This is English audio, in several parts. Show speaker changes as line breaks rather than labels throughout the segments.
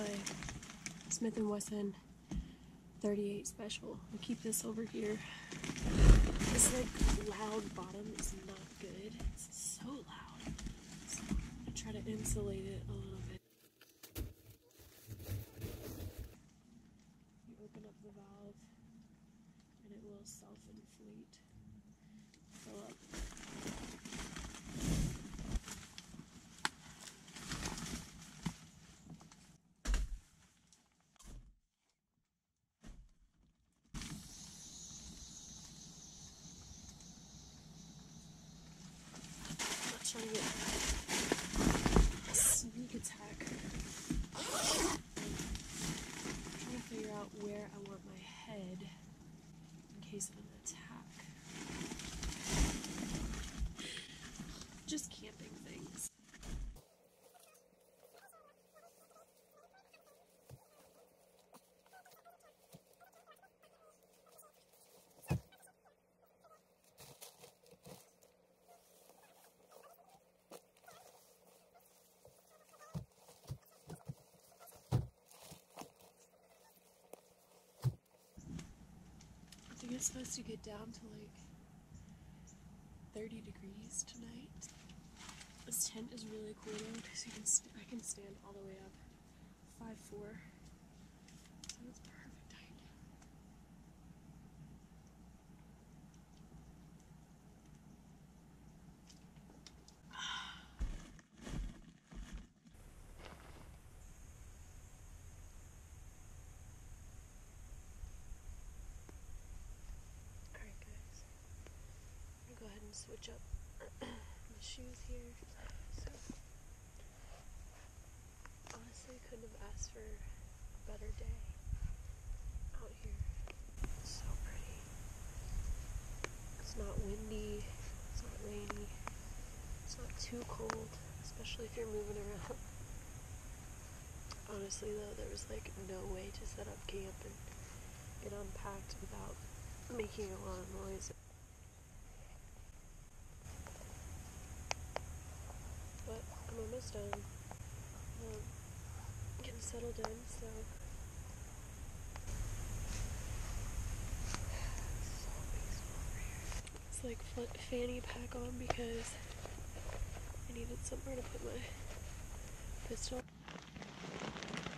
my Smith & Wesson 38 special. I keep this over here. This like loud bottom is not good. It's so loud. So I try to insulate it a little bit. You open up the valve and it will self-inflate. Fill up. I'm not trying to get a sneak attack. I'm trying to figure out where I want my head in case of an attack. Just camping things. I think supposed to get down to like 30 degrees tonight. This tent is really cool though because I can stand all the way up five four, so it's perfect height. Alright, guys. Switch up my shoes here. So, honestly, couldn't have asked for a better day out here. It's so pretty. It's not windy, it's not rainy, it's not too cold, especially if you're moving around. Honestly, though, there was like no way to set up camp and get unpacked without making a lot of noise. But I'm almost. Um, getting settled in, so. It's like fanny pack on because I needed somewhere to put my pistol.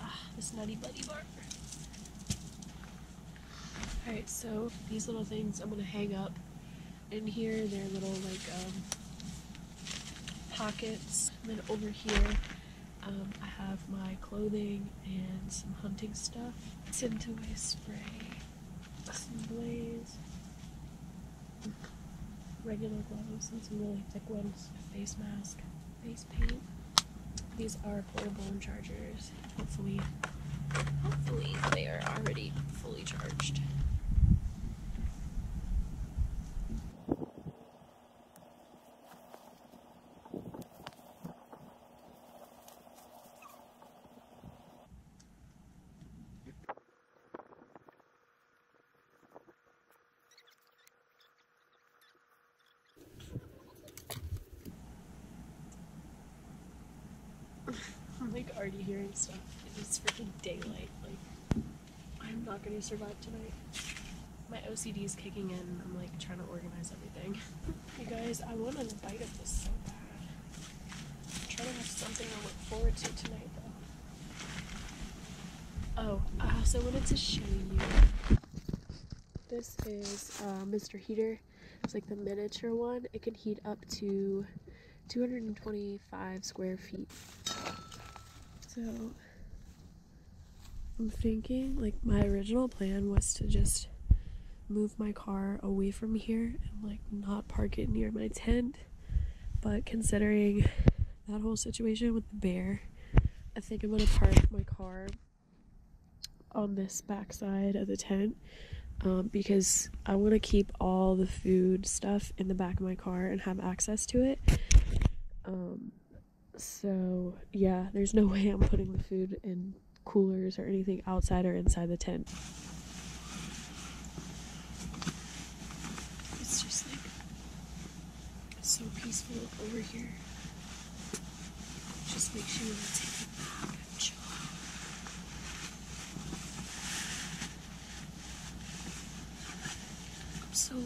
Ah, this nutty buddy bar. Alright, so these little things I'm gonna hang up in here. They're little like um, pockets. And then over here, um, I have my clothing and some hunting stuff. Scent-A-Way spray, some blaze, regular gloves, and some really thick ones. A face mask, face paint. These are portable chargers. Hopefully, hopefully they are already fully charged. I'm like already hearing stuff. It's freaking daylight. Like, I'm not gonna survive tonight. My OCD is kicking in. I'm like trying to organize everything. you guys, I want a bite of this so bad. I'm trying to have something to look forward to tonight, though. Oh, I also wanted to show you. This is uh, Mr. Heater. It's like the miniature one. It can heat up to 225 square feet. So I'm thinking like my original plan was to just move my car away from here and like not park it near my tent. But considering that whole situation with the bear, I think I'm gonna park my car on this backside of the tent um, because I want to keep all the food stuff in the back of my car and have access to it. Um, so, yeah, there's no way I'm putting the food in coolers or anything outside or inside the tent. It's just like so peaceful over here. Just makes you want to take a nap. and chill out. I'm so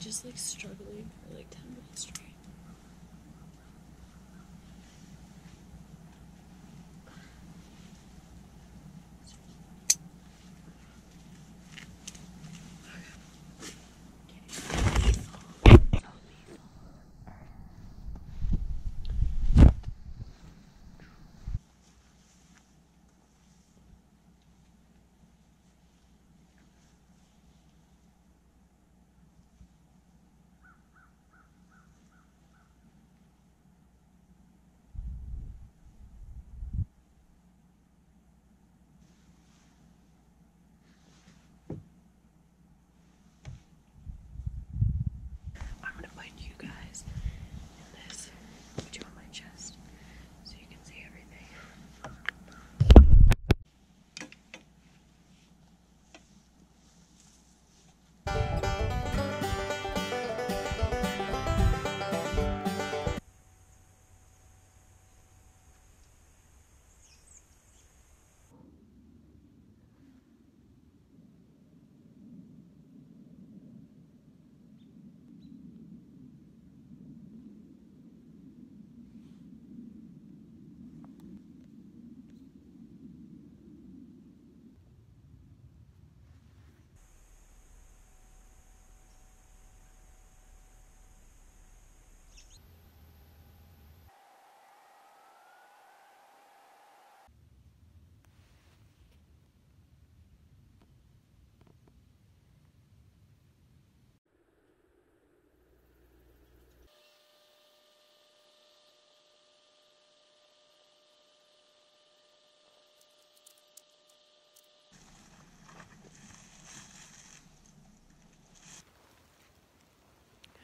just like struggling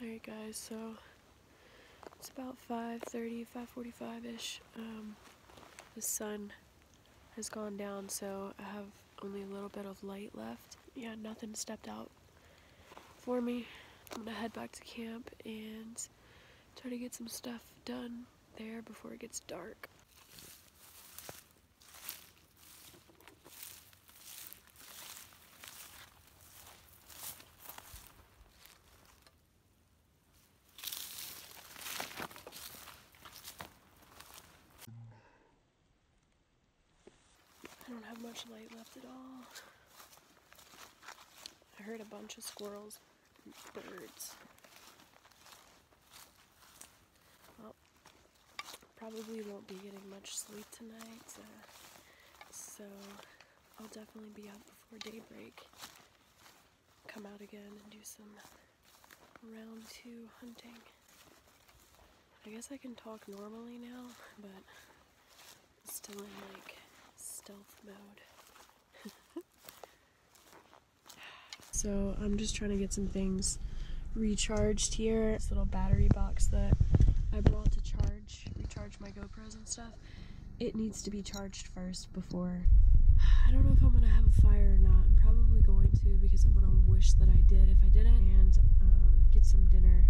Alright guys, so it's about 5.30, 5.45ish. Um, the sun has gone down, so I have only a little bit of light left. Yeah, nothing stepped out for me. I'm gonna head back to camp and try to get some stuff done there before it gets dark. I don't have much light left at all. I heard a bunch of squirrels and birds. Well, probably won't be getting much sleep tonight, uh, so I'll definitely be out before daybreak. Come out again and do some round two hunting. I guess I can talk normally now, but still in like stealth mode. so I'm just trying to get some things recharged here. This little battery box that I brought to charge, recharge my GoPros and stuff. It needs to be charged first before. I don't know if I'm gonna have a fire or not. I'm probably going to because I'm gonna wish that I did if I didn't and um, get some dinner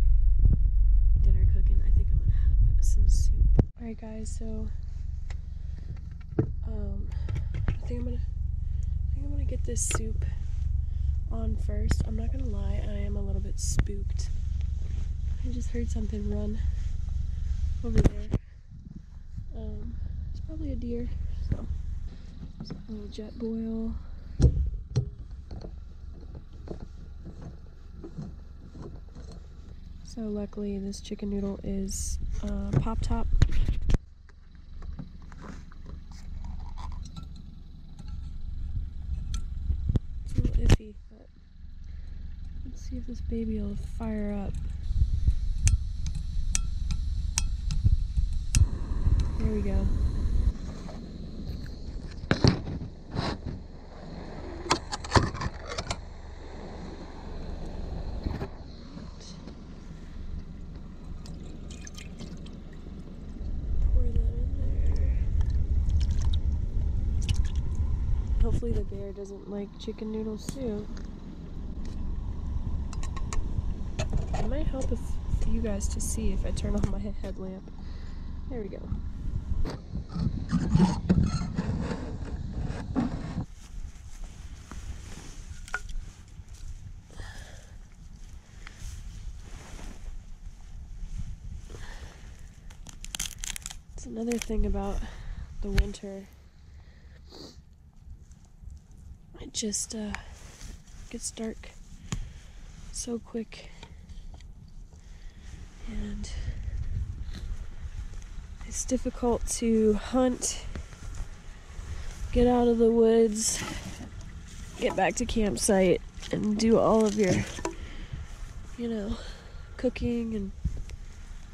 dinner cooking. I think I'm gonna have some soup. Alright guys, so um, I think I'm gonna I think I'm gonna get this soup on first. I'm not gonna lie, I am a little bit spooked. I just heard something run over there. Um, it's probably a deer. So, a little Jetboil. So luckily this chicken noodle is uh, pop top. It's a little iffy, but let's see if this baby will fire up. There we go. Hopefully the bear doesn't like chicken noodle soup. It might help if you guys to see if I turn on my headlamp. There we go. It's another thing about the winter. It just uh, gets dark so quick. And it's difficult to hunt, get out of the woods, get back to campsite, and do all of your, you know, cooking and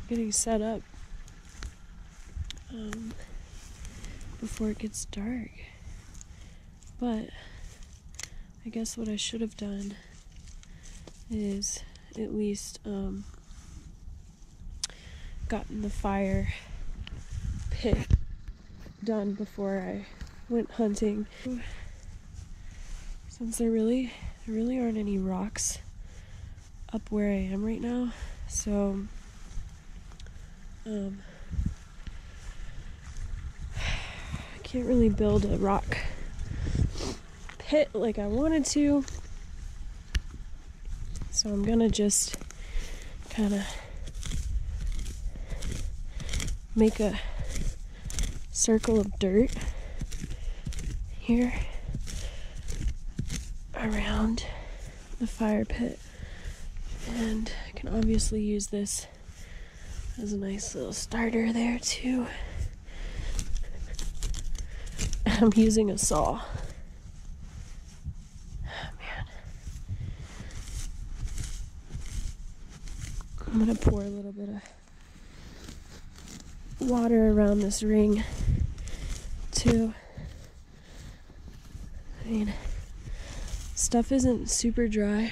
getting set up um, before it gets dark. But I guess what I should have done is at least um, gotten the fire pit done before I went hunting. Since there really there really aren't any rocks up where I am right now, so um, I can't really build a rock pit like I wanted to. So I'm gonna just kind of make a circle of dirt here around the fire pit. And I can obviously use this as a nice little starter there too. I'm using a saw. Oh, man. I'm gonna pour a little bit of water around this ring too. I mean, stuff isn't super dry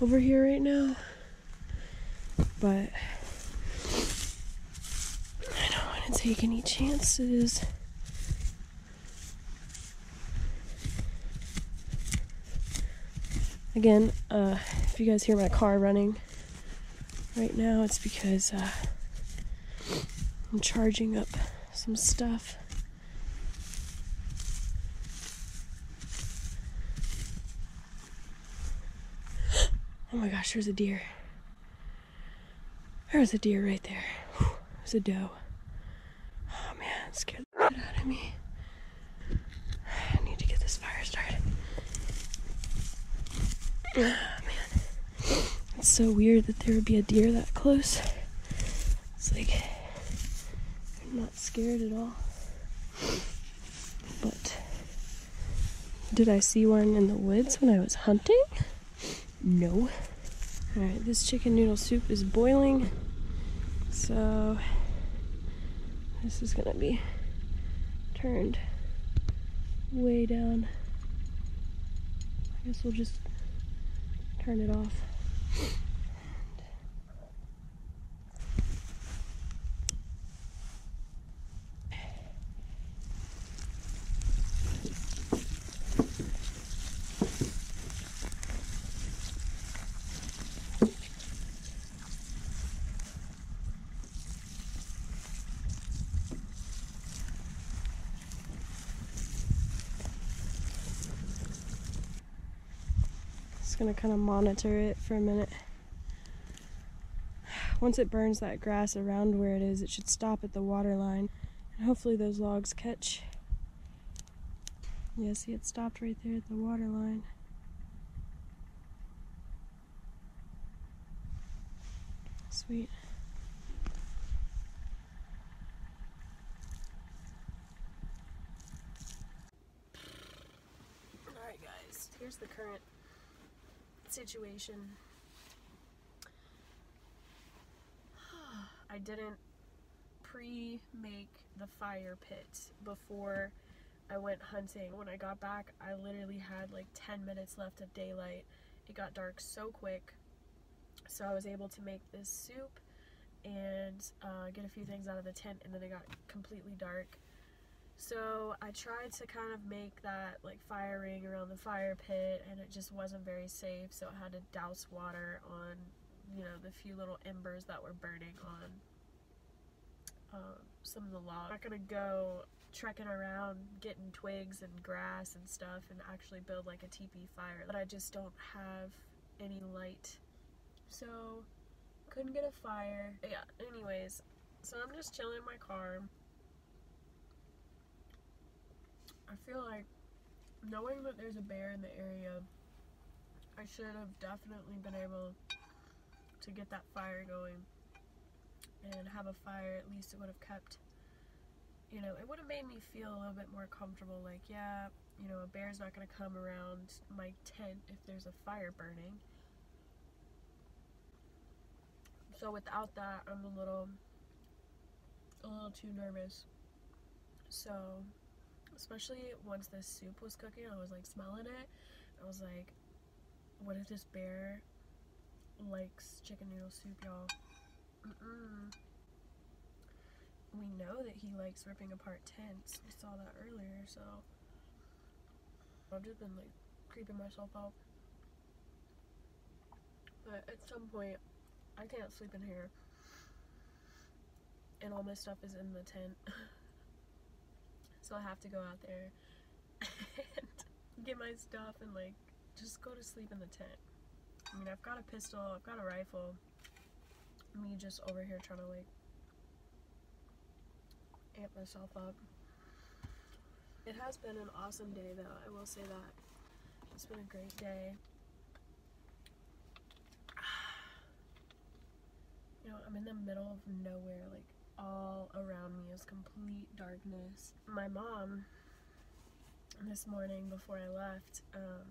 over here right now, but I don't want to take any chances. Again, uh, if you guys hear my car running right now, it's because uh, I'm charging up some stuff. Oh my gosh, there's a deer. There's a deer right there. There's a doe. Oh man, scared the out of me. I need to get this fire started. Oh man. It's so weird that there would be a deer that close. It's like not scared at all. But did I see one in the woods when I was hunting? No. Alright, this chicken noodle soup is boiling. So this is gonna be turned way down. I guess we'll just turn it off. Just gonna kind of monitor it for a minute. Once it burns that grass around where it is, it should stop at the water line. And hopefully those logs catch. Yeah, see it stopped right there at the water line. Sweet. Alright guys, here's the current situation. I didn't pre make the fire pit before I went hunting. When I got back, I literally had like 10 minutes left of daylight. It got dark so quick, so I was able to make this soup and uh, get a few things out of the tent, and then it got completely dark. So I tried to kind of make that like fire ring around the fire pit and it just wasn't very safe so I had to douse water on you know the few little embers that were burning on um, some of the logs. I'm not gonna go trekking around getting twigs and grass and stuff and actually build like a teepee fire but I just don't have any light. So couldn't get a fire. Yeah anyways so I'm just chilling in my car I feel like knowing that there's a bear in the area, I should have definitely been able to get that fire going and have a fire. At least it would have kept, you know, it would have made me feel a little bit more comfortable. Like, yeah, you know, a bear's not going to come around my tent if there's a fire burning. So without that, I'm a little, a little too nervous. So especially once this soup was cooking, I was like smelling it. I was like, what if this bear likes chicken noodle soup, y'all? Mm-mm. We know that he likes ripping apart tents. We saw that earlier, so I've just been like creeping myself out. But at some point, I can't sleep in here, and all my stuff is in the tent. So I have to go out there and get my stuff and like just go to sleep in the tent. I mean, I've got a pistol, I've got a rifle. Me just over here trying to like amp myself up. It has been an awesome day though, I will say that. It's been a great day. You know, I'm in the middle of nowhere, like all around me is complete darkness. My mom, this morning before I left, um,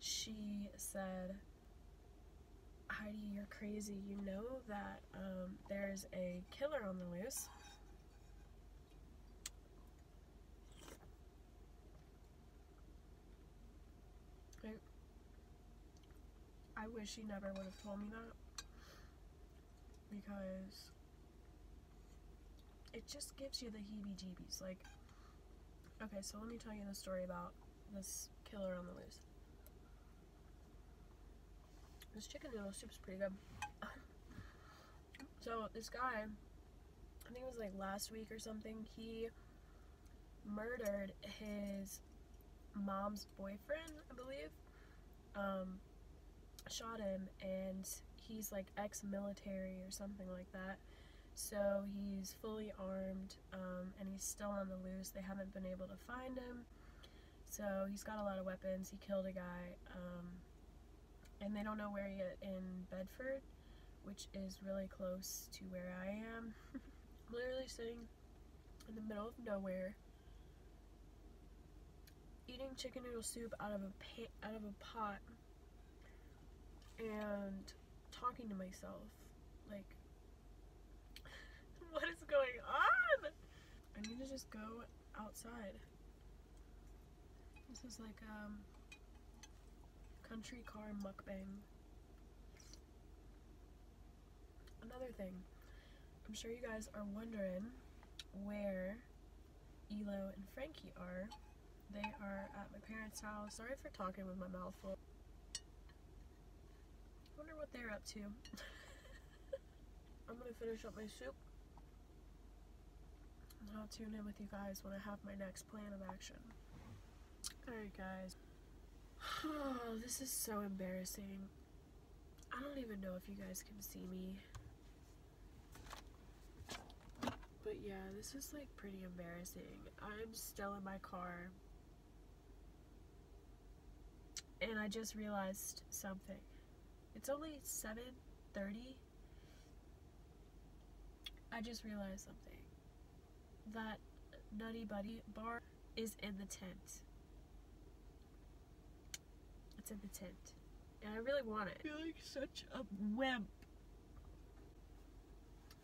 she said, Heidi, you're crazy. You know that um, there's a killer on the loose. I, I wish she never would have told me that because it just gives you the heebie-jeebies. Like, okay, so let me tell you the story about this killer on the loose. This chicken noodle soup's pretty good. so this guy, I think it was like last week or something, he murdered his mom's boyfriend, I believe. Um, shot him and he's like ex-military or something like that so he's fully armed um, and he's still on the loose. They haven't been able to find him. So he's got a lot of weapons. He killed a guy. Um, and they don't know where yet in Bedford, which is really close to where I am. Literally sitting in the middle of nowhere, eating chicken noodle soup out of a out of a pot, and talking to myself, like what is going on? I need to just go outside. This is like um country car mukbang. Another thing, I'm sure you guys are wondering where Elo and Frankie are. They are at my parents' house. Sorry for talking with my mouth full. I Wonder what they're up to. I'm gonna finish up my soup. I'll tune in with you guys when I have my next plan of action. Alright guys. Oh, this is so embarrassing. I don't even know if you guys can see me. But yeah, this is like pretty embarrassing. I'm still in my car. And I just realized something. It's only 7:30. I just realized something. That Nutty Buddy bar is in the tent. It's in the tent. And I really want it. I feel like such a wimp.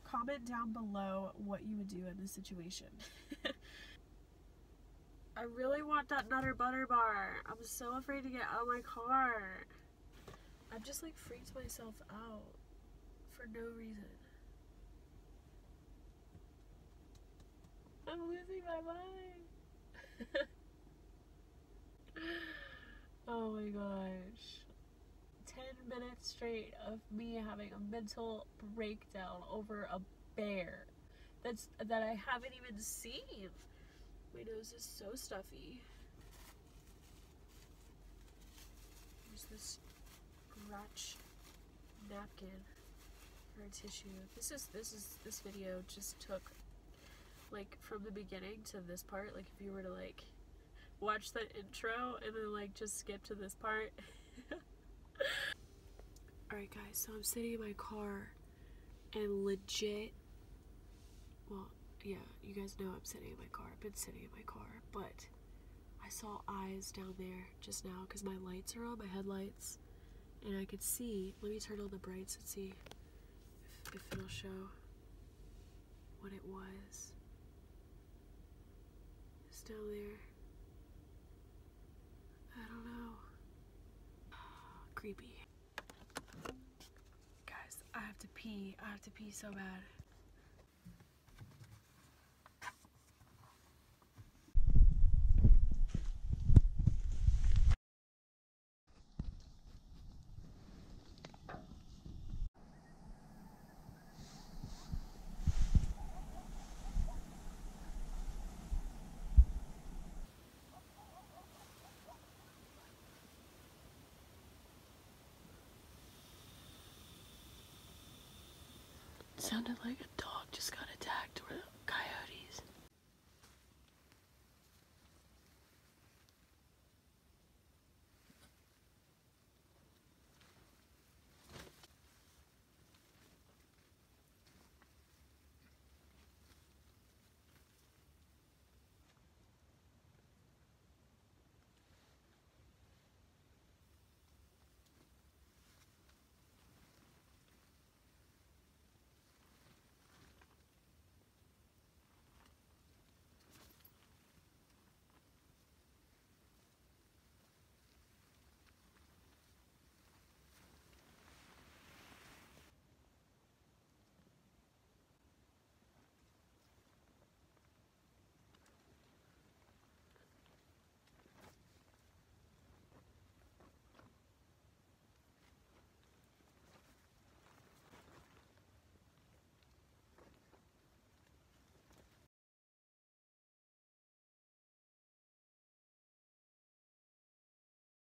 Comment down below what you would do in this situation. I really want that Nutter Butter bar. I'm so afraid to get out of my car. I've just like freaked myself out for no reason. I'm losing my mind. oh my gosh. 10 minutes straight of me having a mental breakdown over a bear that's that I haven't even seen. My nose is so stuffy. There's this scratch napkin for a tissue. This is this is this video just took like from the beginning to this part. Like if you were to like watch the intro and then like just skip to this part. Alright guys, so I'm sitting in my car and legit well, yeah, you guys know I'm sitting in my car. I've been sitting in my car, but I saw eyes down there just now because my lights are on, my headlights and I could see, let me turn on the brights and see if, if it'll show what it was. Down there. I don't know. Creepy. Guys, I have to pee. I have to pee so bad. Sounded like a dog just got attacked or a coyote.